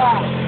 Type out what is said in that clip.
Yeah.